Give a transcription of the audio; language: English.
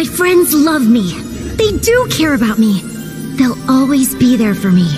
My friends love me. They do care about me. They'll always be there for me.